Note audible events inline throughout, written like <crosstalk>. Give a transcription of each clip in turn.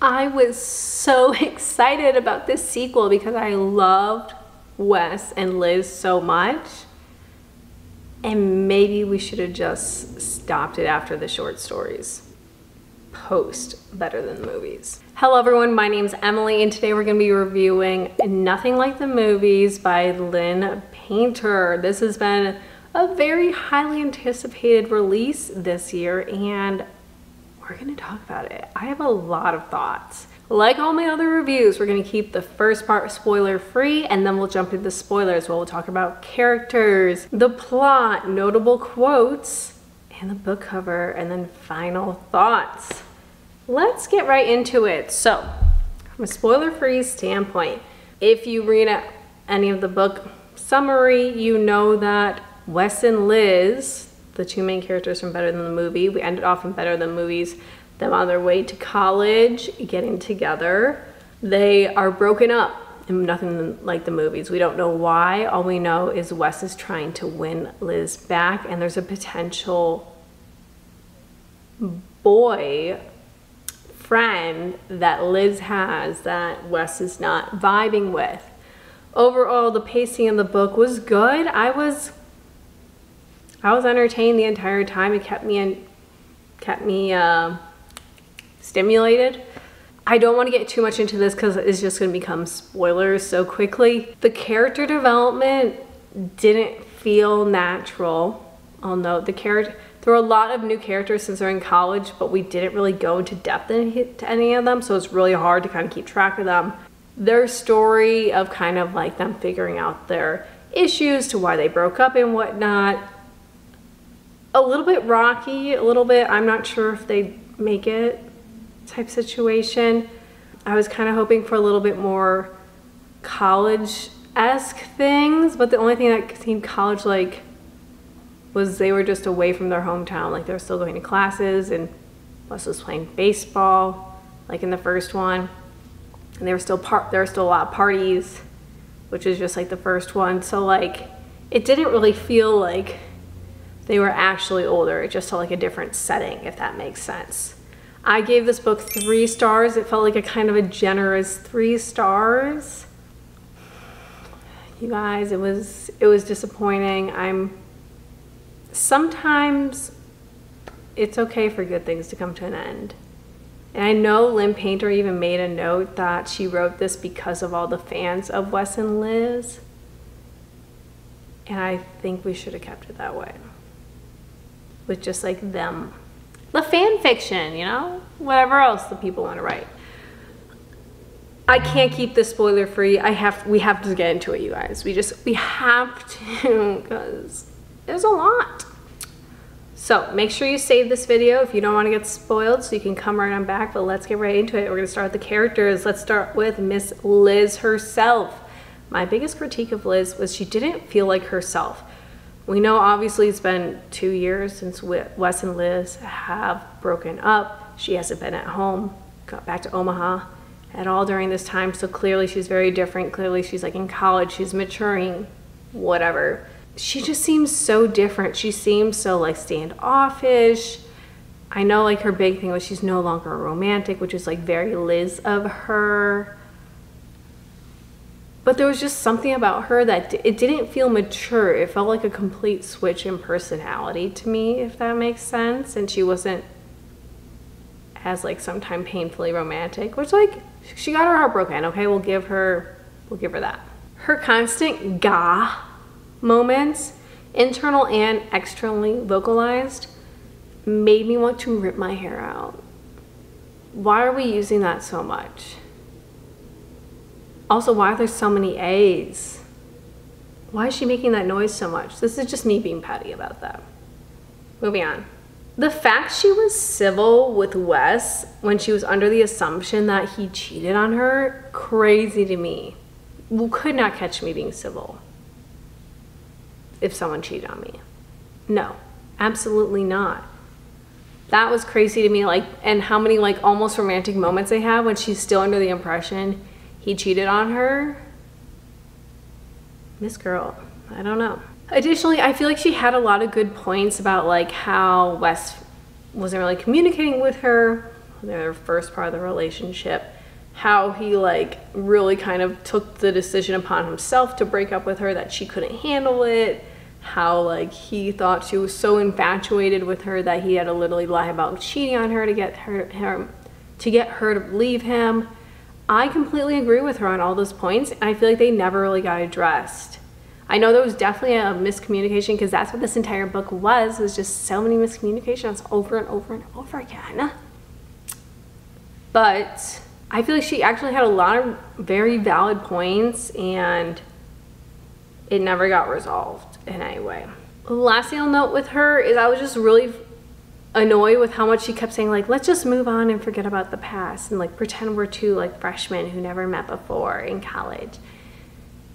I was so <laughs> excited about this sequel because I loved Wes and Liz so much. And maybe we should have just stopped it after the short stories. Post better than the movies. Hello everyone, my name's Emily and today we're going to be reviewing Nothing Like the Movies by Lynn Painter. This has been a very highly anticipated release this year and we're to talk about it. I have a lot of thoughts. Like all my other reviews, we're to keep the first part spoiler free and then we'll jump into the spoilers where we'll talk about characters, the plot, notable quotes, and the book cover, and then final thoughts. Let's get right into it. So, from a spoiler free standpoint, if you read any of the book summary, you know that Wes and Liz, the two main characters from Better Than the Movie, we ended off in Better Than Movies them on their way to college, getting together. They are broken up and nothing like the movies. We don't know why. All we know is Wes is trying to win Liz back and there's a potential boy friend that Liz has that Wes is not vibing with. Overall, the pacing in the book was good. I was I was entertained the entire time. It kept me kept me uh, stimulated. I don't want to get too much into this because it's just going to become spoilers so quickly. The character development didn't feel natural. I'll note the character, there were a lot of new characters since they're in college, but we didn't really go into depth into any of them, so it's really hard to kind of keep track of them. Their story of kind of like them figuring out their issues to why they broke up and whatnot. A little bit rocky, a little bit, I'm not sure if they make it type situation. I was kind of hoping for a little bit more college-esque things, but the only thing that seemed college-like was they were just away from their hometown. Like they were still going to classes and Wes was playing baseball, like in the first one. And they were still part there were still a lot of parties, which is just like the first one. So like it didn't really feel like they were actually older. Just felt like a different setting, if that makes sense. I gave this book three stars. It felt like a kind of a generous three stars. You guys, it was it was disappointing. I'm sometimes it's okay for good things to come to an end. And I know Lynn Painter even made a note that she wrote this because of all the fans of Wes and Liz. And I think we should have kept it that way. With just like them the fan fiction, you know, whatever else the people want to write. I can't keep this spoiler free. I have we have to get into it, you guys. We just we have to <laughs> because there's a lot. So make sure you save this video if you don't want to get spoiled so you can come right on back, but let's get right into it. We're gonna start with the characters. Let's start with Miss Liz herself. My biggest critique of Liz was she didn't feel like herself. We know obviously it's been two years since Wes and Liz have broken up. She hasn't been at home, got back to Omaha at all during this time. So clearly she's very different. Clearly she's like in college, she's maturing, whatever. She just seems so different. She seems so like standoffish. I know like her big thing was she's no longer romantic, which is like very Liz of her but there was just something about her that it didn't feel mature. It felt like a complete switch in personality to me, if that makes sense. And she wasn't as like sometimes painfully romantic, which like she got her heart broken. Okay, we'll give her we'll give her that. Her constant ga moments, internal and externally vocalized, made me want to rip my hair out. Why are we using that so much? Also, why are there so many A's? Why is she making that noise so much? This is just me being petty about that. Moving on. The fact she was civil with Wes when she was under the assumption that he cheated on her, crazy to me. Could not catch me being civil if someone cheated on me. No, absolutely not. That was crazy to me, like, and how many, like, almost romantic moments they have when she's still under the impression he cheated on her. This girl, I don't know. Additionally, I feel like she had a lot of good points about like how Wes wasn't really communicating with her, their first part of the relationship, how he like really kind of took the decision upon himself to break up with her that she couldn't handle it how like he thought she was so infatuated with her that he had to literally lie about cheating on her to get her, her to get her to leave him. I completely agree with her on all those points. And I feel like they never really got addressed. I know there was definitely a miscommunication because that's what this entire book was, was just so many miscommunications over and over and over again. But I feel like she actually had a lot of very valid points and it never got resolved in any way. last thing I'll note with her is I was just really annoyed with how much she kept saying like let's just move on and forget about the past and like pretend we're two like freshmen who never met before in college.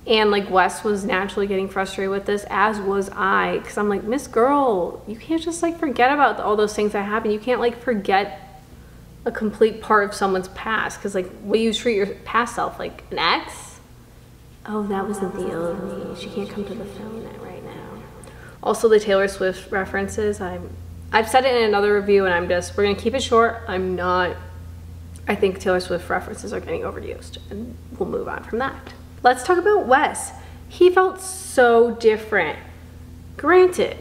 And like wes was naturally getting frustrated with this as was i because i'm like miss girl you can't just like forget about all those things that happened. You can't like forget a complete part of someone's past because like what you treat your past self like an ex? Oh that wasn't the me she can't come to the phone right now. Also the taylor swift references i'm I've said it in another review and I'm just, we're gonna keep it short. I'm not, I think Taylor Swift references are getting overused and we'll move on from that. Let's talk about Wes. He felt so different. Granted,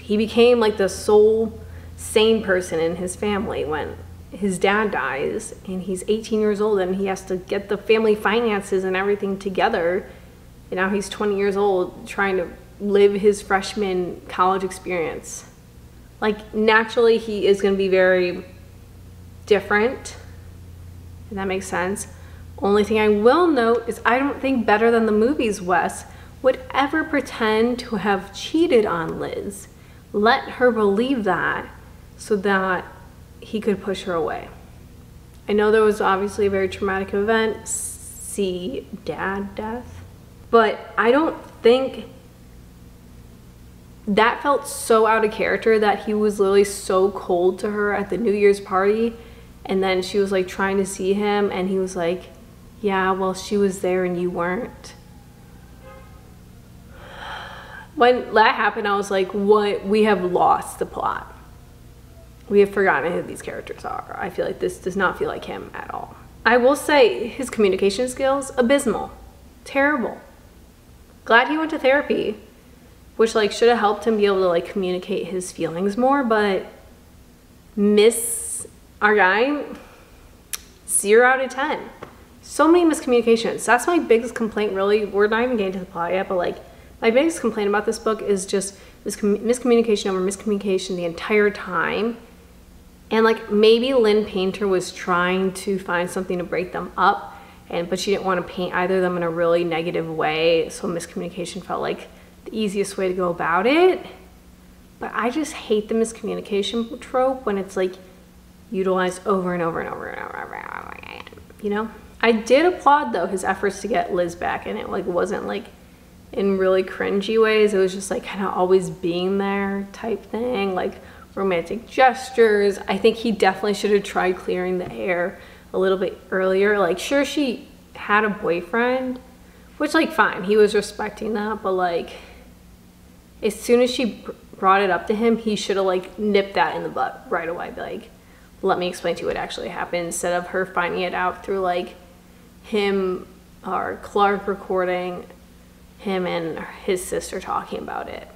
he became like the sole sane person in his family when his dad dies and he's 18 years old and he has to get the family finances and everything together. And now he's 20 years old trying to live his freshman college experience like naturally he is going to be very different and that makes sense. Only thing i will note is i don't think better than the movies wes would ever pretend to have cheated on liz. Let her believe that so that he could push her away. I know there was obviously a very traumatic event. See dad death. But i don't think that felt so out of character that he was literally so cold to her at the New Year's party. And then she was like trying to see him, and he was like, Yeah, well, she was there and you weren't. When that happened, I was like, What? We have lost the plot. We have forgotten who these characters are. I feel like this does not feel like him at all. I will say his communication skills, abysmal, terrible. Glad he went to therapy which like should have helped him be able to like communicate his feelings more but miss our guy zero out of ten. So many miscommunications. That's my biggest complaint really. We're not even getting to the plot yet but like my biggest complaint about this book is just this miscommunication over miscommunication the entire time. And like maybe lynn painter was trying to find something to break them up and but she didn't want to paint either of them in a really negative way so miscommunication felt like the easiest way to go about it. But I just hate the miscommunication trope when it's like utilized over and over and over and over and over, and over again, you know? I did applaud though his efforts to get Liz back and it like wasn't like in really cringy ways. It was just like kind of always being there type thing, like romantic gestures. I think he definitely should have tried clearing the air a little bit earlier. Like sure she had a boyfriend, which like fine, he was respecting that, but like as soon as she brought it up to him, he should have like nipped that in the butt right away. Like, let me explain to you what actually happened instead of her finding it out through like him or Clark recording him and his sister talking about it.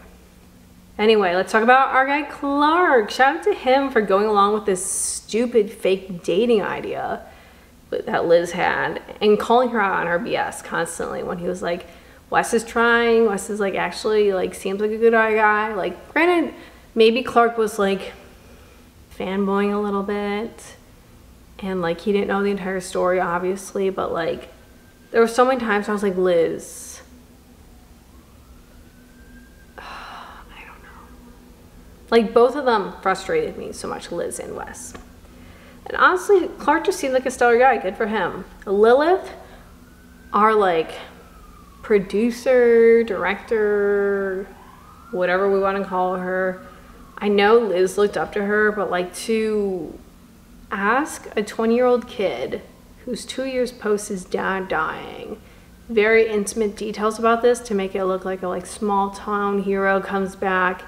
Anyway, let's talk about our guy Clark. Shout out to him for going along with this stupid fake dating idea that Liz had and calling her out on her BS constantly when he was like, Wes is trying. Wes is like actually like seems like a good guy. Like granted, maybe Clark was like fanboying a little bit and like he didn't know the entire story obviously, but like there were so many times I was like, Liz. <sighs> I don't know. Like both of them frustrated me so much, Liz and Wes. And honestly, Clark just seemed like a stellar guy. Good for him. Lilith are like producer, director, whatever we want to call her. I know Liz looked up to her, but like to ask a 20 year old kid who's two years post his dad dying very intimate details about this to make it look like a like small town hero comes back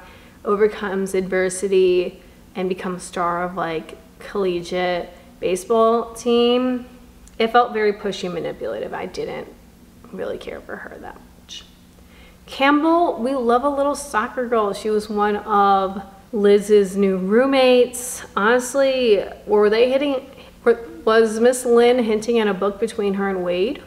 overcomes adversity and becomes star of like collegiate baseball team, it felt very pushy manipulative. I didn't really care for her that much. Campbell, we love a little soccer girl. She was one of Liz's new roommates. Honestly, were they hitting, was Miss Lynn hinting at a book between her and Wade?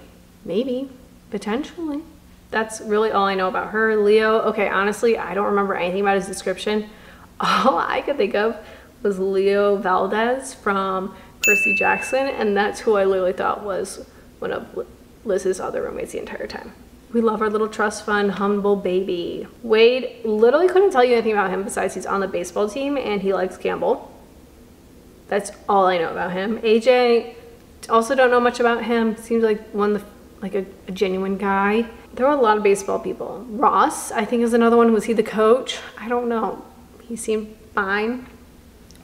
Maybe, potentially. That's really all I know about her. Leo, okay, honestly, I don't remember anything about his description. <laughs> All I could think of was Leo Valdez from Percy Jackson, and that's who I literally thought was one of Liz's other roommates the entire time. We love our little trust fund, humble baby. Wade literally couldn't tell you anything about him besides he's on the baseball team and he likes Campbell. That's all I know about him. AJ, also don't know much about him. Seems like one the, like a, a genuine guy. There were a lot of baseball people. Ross, I think is another one. Was he the coach? I don't know. He seemed fine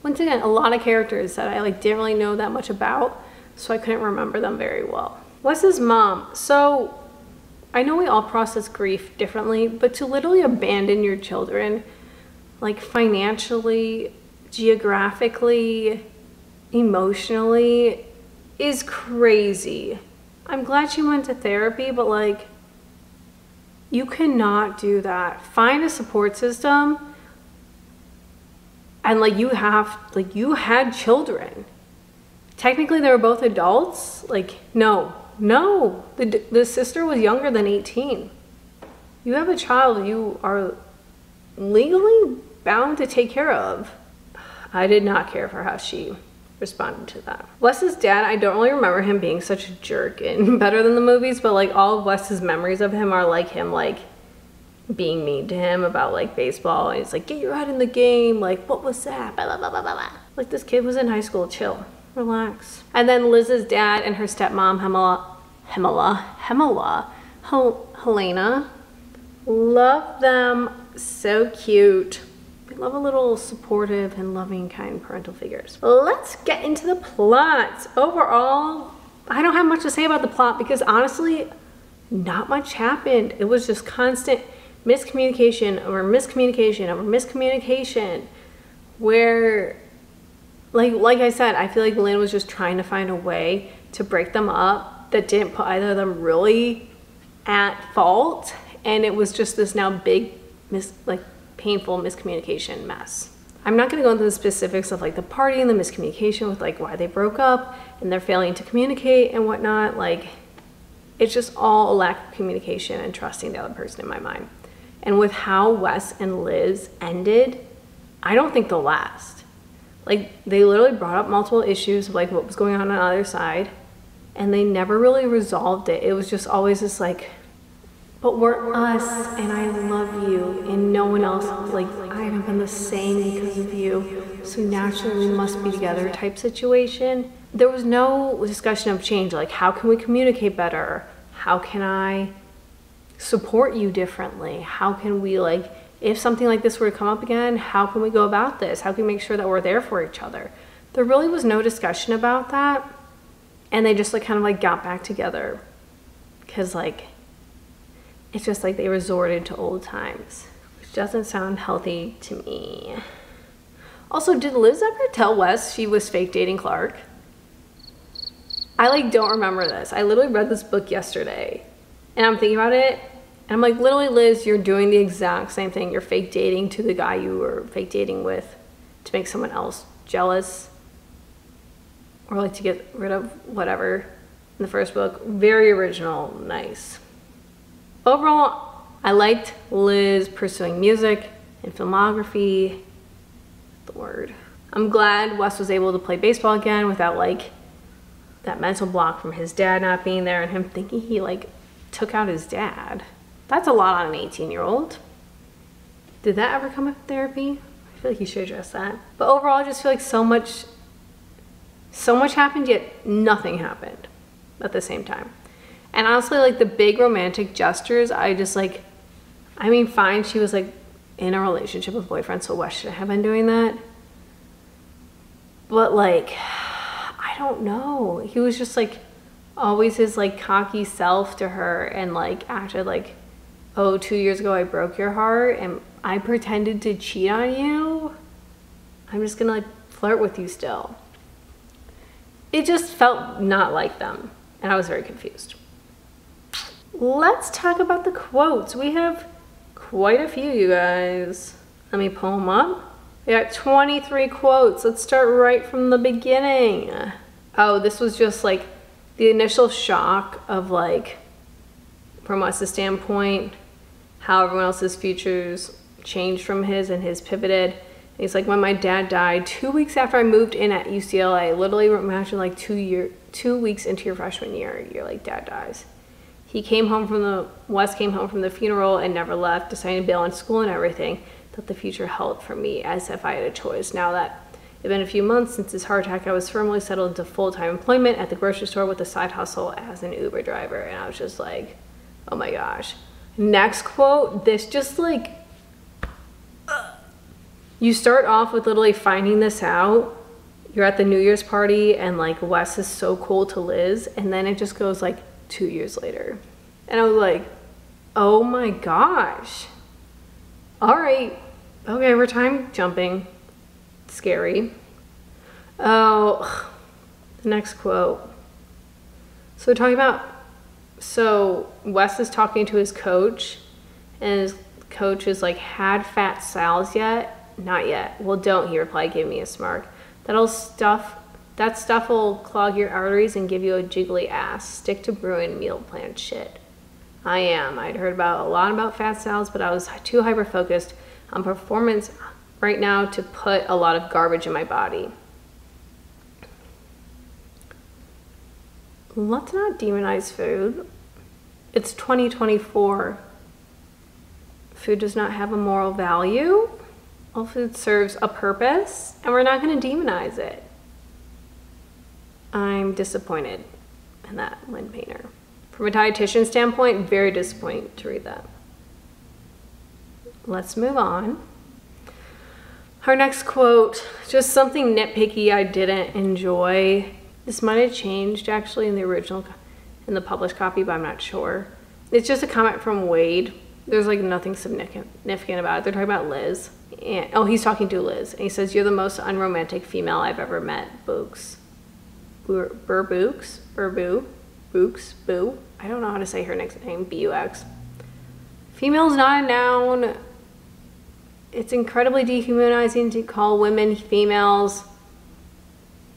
once again, a lot of characters that I like didn't really know that much about, so I couldn't remember them very well. Wes's mom. So I know we all process grief differently, but to literally abandon your children, like financially, geographically, emotionally, is crazy. I'm glad she went to therapy, but like, you cannot do that. Find a support system and like you have like you had children technically they were both adults like no no the, the sister was younger than 18 you have a child you are legally bound to take care of. I did not care for how she responded to that. Wes's dad i don't really remember him being such a jerk and <laughs> better than the movies but like all of wes's memories of him are like him like being mean to him about like baseball. And he's like get your head in the game. Like what was that? Blah, blah, blah, blah, blah. like this kid was in high school chill relax. And then liz's dad and her stepmom hemela hemela hemela Hel- helena love them so cute. We love a little supportive and loving kind parental figures. Let's get into the plot. Overall i don't have much to say about the plot because honestly not much happened. It was just constant miscommunication over miscommunication over miscommunication where like like I said, I feel like Lynn was just trying to find a way to break them up that didn't put either of them really at fault and it was just this now big mis like painful miscommunication mess. I'm not going to go into the specifics of like the party and the miscommunication with like why they broke up and they're failing to communicate and whatnot. Like it's just all a lack of communication and trusting the other person in my mind. And with how Wes and Liz ended, I don't think they'll last. Like they literally brought up multiple issues of like what was going on on either side, and they never really resolved it. It was just always this like, but we're us, and I love you, and no one else. Like I haven't been the same because of you, so naturally we must be together type situation. There was no discussion of change. Like how can we communicate better? How can I support you differently? How can we like if something like this were to come up again, how can we go about this? How can we make sure that we're there for each other? There really was no discussion about that. And they just like kind of like got back together. Cause like it's just like they resorted to old times, which doesn't sound healthy to me. Also, did Liz ever tell Wes she was fake dating Clark? I like don't remember this. I literally read this book yesterday and I'm thinking about it and I'm like, literally, Liz, you're doing the exact same thing. You're fake dating to the guy you were fake dating with to make someone else jealous or like to get rid of whatever in the first book. Very original, nice. Overall, I liked Liz pursuing music and filmography. The word. I'm glad Wes was able to play baseball again without like that mental block from his dad not being there and him thinking he like took out his dad. That's a lot on an 18 year old. Did that ever come up in therapy? I feel like you should address that. But overall, I just feel like so much, so much happened, yet nothing happened at the same time. And honestly, like the big romantic gestures, I just like, I mean, fine, she was like in a relationship with boyfriend, so why should I have been doing that? But like, I don't know. He was just like always his like cocky self to her and like acted like oh, two years ago I broke your heart and I pretended to cheat on you, I'm just gonna like flirt with you still. it just felt not like them. And I was very confused. Let's talk about the quotes. We have quite a few, you guys. Let me pull them up. We got 23 quotes. Let's start right from the beginning. Oh, this was just like the initial shock of like, from Wes's standpoint, how everyone else's futures changed from his and his pivoted. And he's like, when my dad died, two weeks after I moved in at UCLA, literally imagine like two year, two weeks into your freshman year, you're like, dad dies. He came home from the, Wes came home from the funeral and never left, deciding to bail on school and everything that the future held for me as if I had a choice. Now that it had been a few months since his heart attack, I was firmly settled into full-time employment at the grocery store with a side hustle as an Uber driver. And I was just like, oh my gosh. Next quote, this just like, you start off with literally finding this out. You're at the New Year's party and like Wes is so cool to Liz. And then it just goes like two years later. And I was like, oh my gosh. All right. Okay, we're time jumping. Scary. Oh, the next quote. So we're talking about, so Wes is talking to his coach, and his coach is like, had fat cells yet? Not yet. Well, don't, he replied, give me a smirk. That'll stuff, that stuff will clog your arteries and give you a jiggly ass. Stick to Bruin meal plan shit. I am. I'd heard about a lot about fat cells, but I was too hyper focused on performance right now to put a lot of garbage in my body. Let's not demonize food. It's 2024. Food does not have a moral value. All food serves a purpose, and we're not going to demonize it. I'm disappointed in that, Lynn Painter. From a dietitian standpoint, very disappointed to read that. Let's move on. Our next quote, just something nitpicky I didn't enjoy. This might have changed actually in the original, in the published copy, but I'm not sure. It's just a comment from Wade. There's like nothing significant about it. They're talking about Liz. And, oh, he's talking to Liz. And he says, You're the most unromantic female I've ever met, Books. Bur, Bur Books? Burboo? Books? Boo? I don't know how to say her next name. B U X. Female's not a noun it's incredibly dehumanizing to call women females.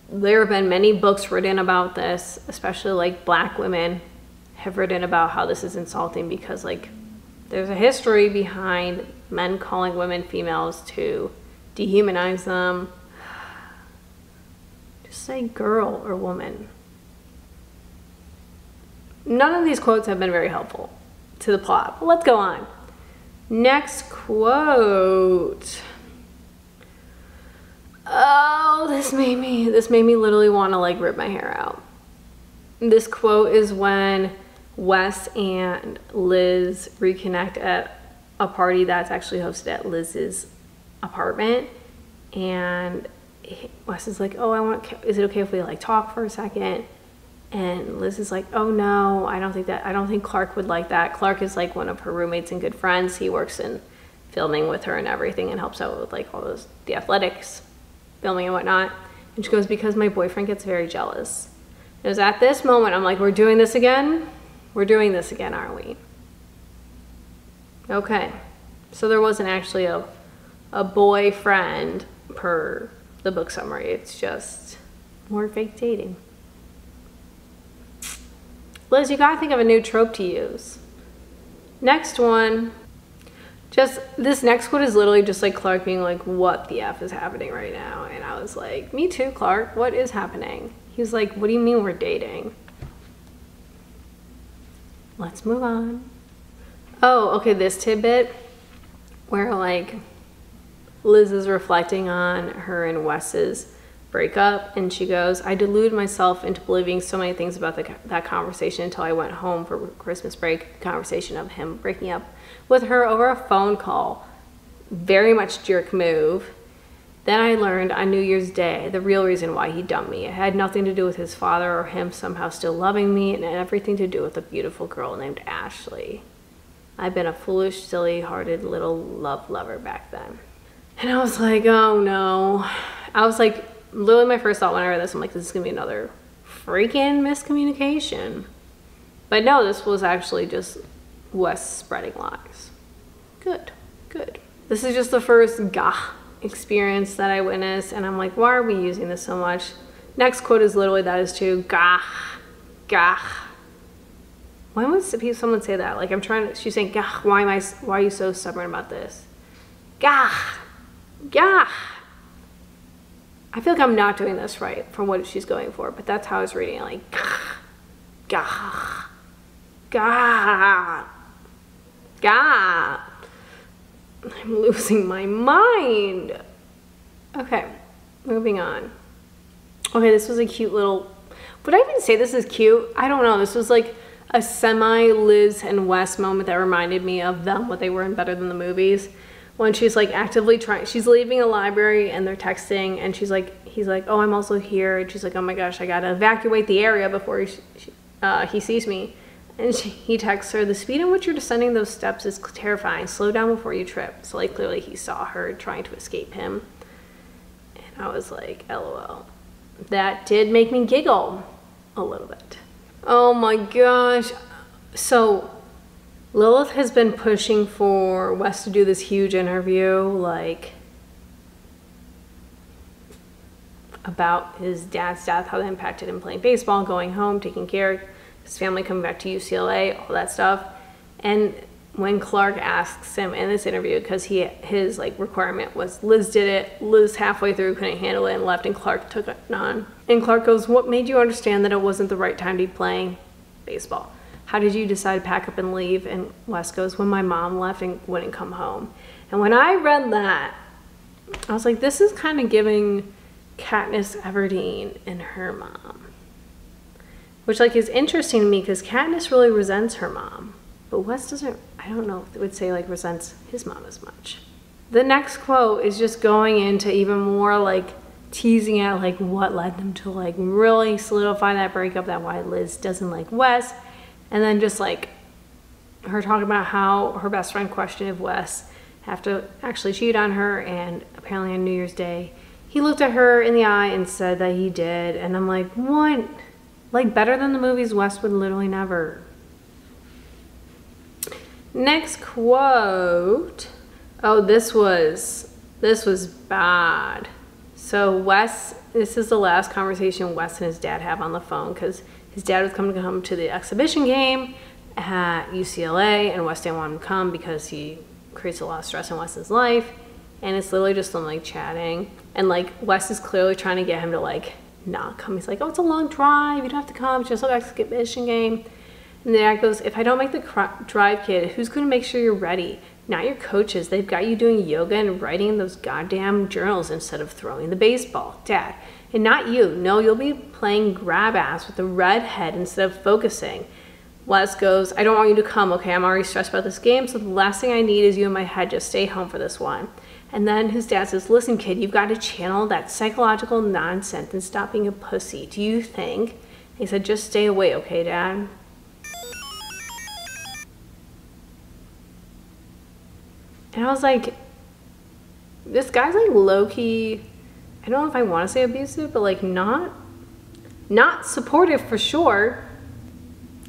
There have been many books written about this, especially like black women have written about how this is insulting because like there's a history behind men calling women females to dehumanize them. Just say girl or woman. None of these quotes have been very helpful to the plot, but let's go on. Next quote. Oh, this made me, this made me literally want to like rip my hair out. This quote is when Wes and Liz reconnect at a party that's actually hosted at Liz's apartment. And Wes is like, oh, I want, is it okay if we like talk for a second? And Liz is like, oh no, I don't think that, I don't think Clark would like that. Clark is like one of her roommates and good friends. He works in filming with her and everything and helps out with like all those, the athletics, filming and whatnot. And she goes, because my boyfriend gets very jealous. It was at this moment, I'm like, we're doing this again? We're doing this again, aren't we? Okay. So there wasn't actually a, a boyfriend per the book summary. It's just more fake dating. Liz, you gotta think of a new trope to use. Next one, just this next quote is literally just like Clark being like, what the F is happening right now? And I was like, me too, Clark, what is happening? He's like, what do you mean we're dating? Let's move on. Oh, okay, this tidbit where like Liz is reflecting on her and Wes's breakup and she goes i deluded myself into believing so many things about the, that conversation until i went home for christmas break conversation of him breaking up with her over a phone call. Very much jerk move. Then i learned on new year's day the real reason why he dumped me. It had nothing to do with his father or him somehow still loving me and everything to do with a beautiful girl named ashley. I've been a foolish silly hearted little love lover back then. And i was like oh no. I was like literally my first thought when I read this, I'm like, this is gonna be another freaking miscommunication. But no, this was actually just Wes spreading lies. Good, good. This is just the first gah experience that I witnessed, and I'm like, why are we using this so much? Next quote is literally that is too gah, gah. Why would someone say that? Like I'm trying to, she's saying, gah, why am I, why are you so stubborn about this? Gah, gah. I feel like I'm not doing this right from what she's going for, but that's how I was reading it, like gah, gah, gah, gah. I'm losing my mind. Okay, moving on. Okay, this was a cute little. Would I even say this is cute? I don't know. This was like a semi Liz and Wes moment that reminded me of them, what they were in Better Than the Movies. When she's like actively trying, she's leaving a library and they're texting, and she's like, he's like, oh, I'm also here. And she's like, oh my gosh, I gotta evacuate the area before he, uh, he sees me. And she, he texts her, the speed in which you're descending those steps is terrifying. Slow down before you trip. So, like, clearly he saw her trying to escape him. And I was like, lol. That did make me giggle a little bit. Oh my gosh. So, Lilith has been pushing for Wes to do this huge interview, like, about his dad's death, how that impacted him playing baseball, going home, taking care his family coming back to UCLA, all that stuff. And when Clark asks him in this interview, because he his like requirement was Liz did it, Liz halfway through couldn't handle it and left, and Clark took it on. And Clark goes, "What made you understand that it wasn't the right time to be playing baseball? How did you decide to pack up and leave?" And Wes goes, "When my mom left and wouldn't come home." And when I read that, I was like, "This is kind of giving Katniss Everdeen and her mom." Which like is interesting to me because Katniss really resents her mom, but Wes doesn't. I don't know would say like resents his mom as much. The next quote is just going into even more like teasing out like what led them to like really solidify that breakup, that why Liz doesn't like Wes, and then just like her talking about how her best friend questioned if Wes have to actually cheat on her, and apparently on New Year's Day he looked at her in the eye and said that he did, and I'm like, what? Like better than the movies Wes would literally never. Next quote. Oh, this was this was bad. So Wes, this is the last conversation Wes and his dad have on the phone because his dad was coming to come to the exhibition game at UCLA, and Wes didn't want him to come because he creates a lot of stress in Wes's life. And it's literally just them like chatting, and like Wes is clearly trying to get him to like not come. He's like, oh, it's a long drive. You don't have to come. Just an mission game. And the dad goes, if I don't make the drive, kid, who's going to make sure you're ready? Not your coaches. They've got you doing yoga and writing in those goddamn journals instead of throwing the baseball, dad. And not you. No, you'll be playing grab ass with the red head instead of focusing. Wes goes, I don't want you to come, okay? I'm already stressed about this game, so the last thing I need is you in my head. Just stay home for this one. And then his dad says, Listen, kid, you've got to channel that psychological nonsense and stop being a pussy. Do you think? He said, Just stay away, okay, dad? And I was like, This guy's like low key, I don't know if I want to say abusive, but like not, not supportive for sure.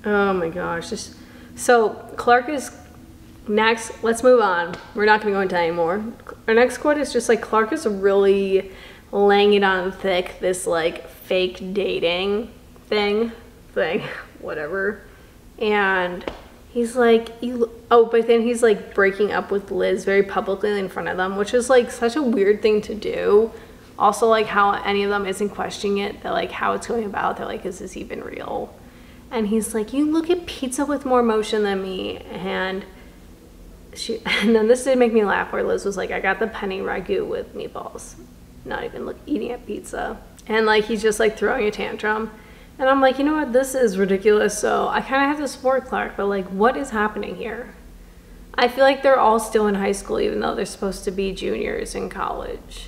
Oh my gosh. Just, so Clark is next, let's move on. We're not to go into anymore. Our next quote is just like Clark is really laying it on thick, this like fake dating thing, thing, <laughs> whatever. And he's like, you, oh, but then he's like breaking up with Liz very publicly in front of them, which is like such a weird thing to do. Also, like how any of them isn't questioning it, that like how it's going about. They're like, is this even real? And he's like, you look at pizza with more emotion than me. And she <laughs> and then this did make me laugh where Liz was like, I got the penny ragu with meatballs. Not even like eating a pizza. And like he's just like throwing a tantrum. And I'm like, you know what, this is ridiculous. So I kinda have to support Clark, but like what is happening here? I feel like they're all still in high school even though they're supposed to be juniors in college.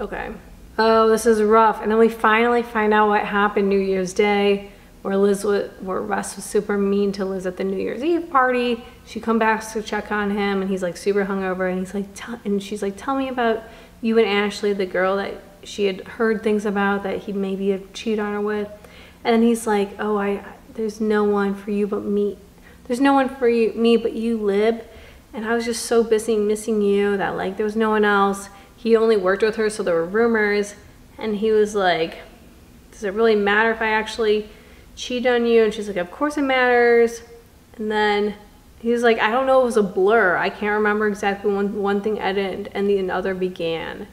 Okay. Oh, this is rough. And then we finally find out what happened New Year's Day where Liz was, where Russ was super mean to Liz at the New Year's Eve party. She come back to check on him, and he's like super hungover, and he's like, and she's like, tell me about you and Ashley, the girl that she had heard things about that he maybe had cheated on her with. And then he's like, oh, I, there's no one for you but me. There's no one for you, me but you, Lib. And I was just so busy missing you that like there was no one else. He only worked with her, so there were rumors. And he was like, does it really matter if I actually cheat on you? And she's like, of course it matters. And then he's like, I don't know, it was a blur. I can't remember exactly when one thing ended and the other began.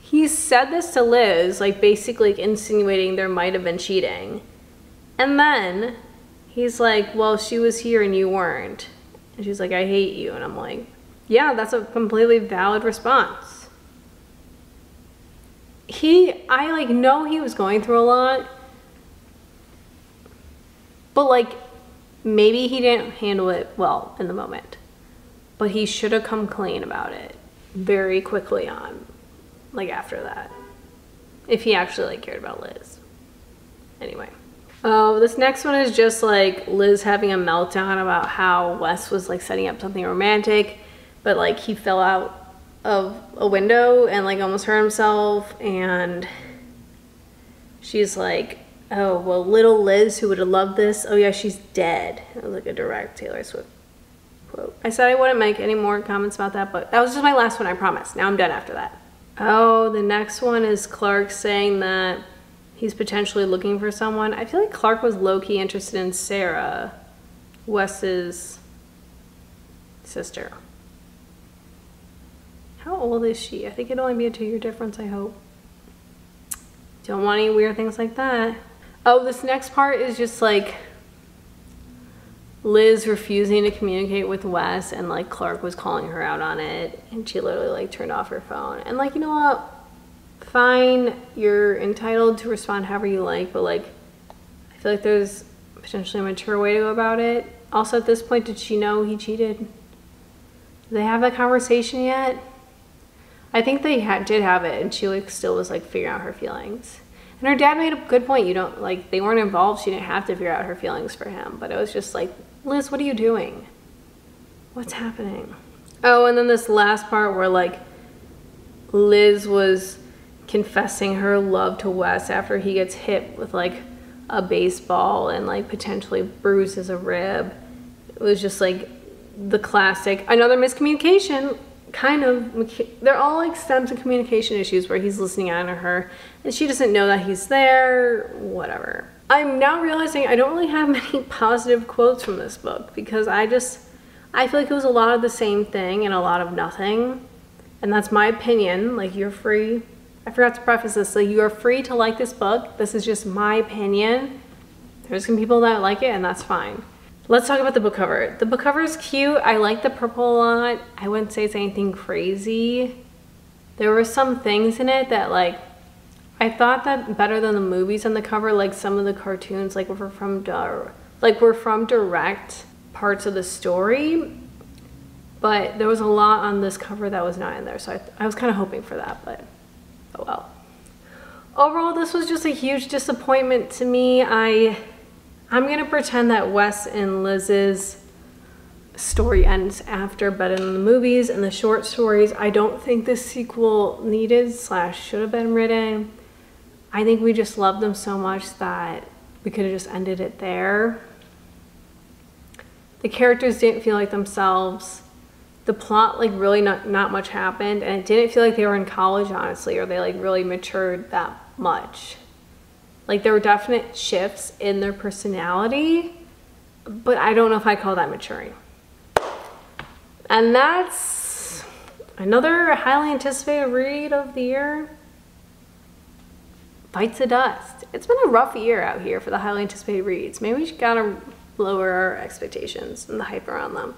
He said this to Liz, like basically insinuating there might have been cheating. And then he's like, well, she was here and you weren't. And she's like, I hate you. And I'm like, yeah, that's a completely valid response. He, I like know he was going through a lot, but like maybe he didn't handle it well in the moment, but he should have come clean about it very quickly on, like after that, if he actually like cared about Liz. Anyway. Oh, this next one is just like Liz having a meltdown about how Wes was like setting up something romantic, but like he fell out of a window and like almost hurt himself and she's like, oh, well, little Liz who would have loved this, oh yeah, she's dead. It was like a direct Taylor Swift quote. I said I wouldn't make any more comments about that, but that was just my last one, I promise. Now I'm done after that. Oh, the next one is Clark saying that he's potentially looking for someone. I feel like Clark was low-key interested in Sarah, Wes's sister. How old is she? I think it'd only be a two-year difference, I hope. Don't want any weird things like that. Oh, this next part is just like Liz refusing to communicate with Wes and like Clark was calling her out on it and she literally like turned off her phone. And like, you know what? fine, you're entitled to respond however you like, but like, I feel like there's potentially a mature way to go about it. Also, at this point, did she know he cheated? Did they have that conversation yet? I think they had, did have it, and she like still was like figuring out her feelings. And her dad made a good point. You don't like they weren't involved. She didn't have to figure out her feelings for him. But it was just like, Liz, what are you doing? What's happening? Oh, and then this last part where like Liz was confessing her love to Wes after he gets hit with like a baseball and like potentially bruises a rib. It was just like the classic, another miscommunication kind of, they're all like stems of communication issues where he's listening on her and she doesn't know that he's there, whatever. I'm now realizing I don't really have <laughs> many positive quotes from this book because I just, I feel like it was a lot of the same thing and a lot of nothing. And that's my opinion. Like, you're free I forgot to preface this, like you are free to like this book. This is just my opinion. There's some people that like it and that's fine. Let's talk about the book cover. The book cover is cute. I like the purple a lot. I wouldn't say it's anything crazy. There were some things in it that like, I thought that better than the movies on the cover, like some of the cartoons like were from, like were from direct parts of the story. But there was a lot on this cover that was not in there. So I, I was kind of hoping for that, but oh well. Overall, this was just a huge disappointment to me. I, I'm gonna pretend that Wes and Liz's story ends after better than the movies and the short stories. I don't think this sequel needed slash should have been written. I think we just loved them so much that we could have just ended it there. The characters didn't feel like themselves the plot like really not not much happened and it didn't feel like they were in college honestly or they like really matured that much like there were definite shifts in their personality but i don't know if i call that maturing and that's another highly anticipated read of the year bites of dust it's been a rough year out here for the highly anticipated reads maybe we gotta lower our expectations and the hype around them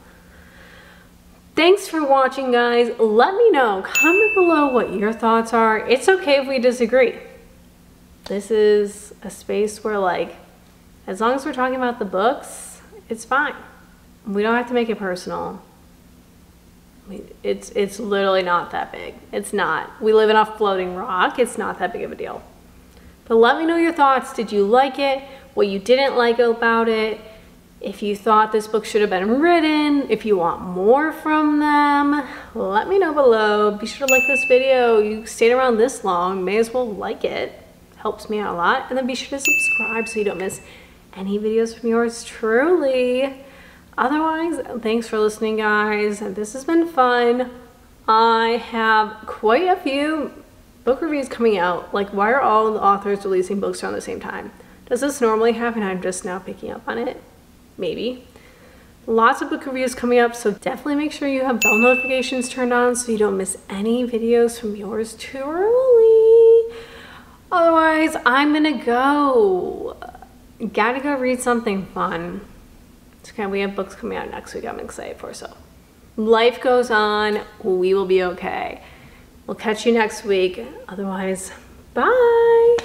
Thanks for watching, guys. Let me know, comment below what your thoughts are. It's okay if we disagree. This is a space where like, as long as we're talking about the books, it's fine. We don't have to make it personal. It's, it's literally not that big. It's not. We live in a floating rock. It's not that big of a deal. But let me know your thoughts. Did you like it? What you didn't like about it? If you thought this book should have been written, if you want more from them, let me know below. Be sure to like this video. You stayed around this long, may as well like it. Helps me out a lot. And then be sure to subscribe so you don't miss any videos from yours truly. Otherwise, thanks for listening, guys. This has been fun. I have quite a few book reviews coming out. Like, why are all the authors releasing books around the same time? Does this normally happen? I'm just now picking up on it maybe. Lots of book reviews coming up, so definitely make sure you have bell notifications turned on so you don't miss any videos from yours truly. Otherwise, I'm gonna go. Gotta go read something fun. Okay, we have books coming out next week I'm excited for, so life goes on. We will be okay. We'll catch you next week. Otherwise, bye.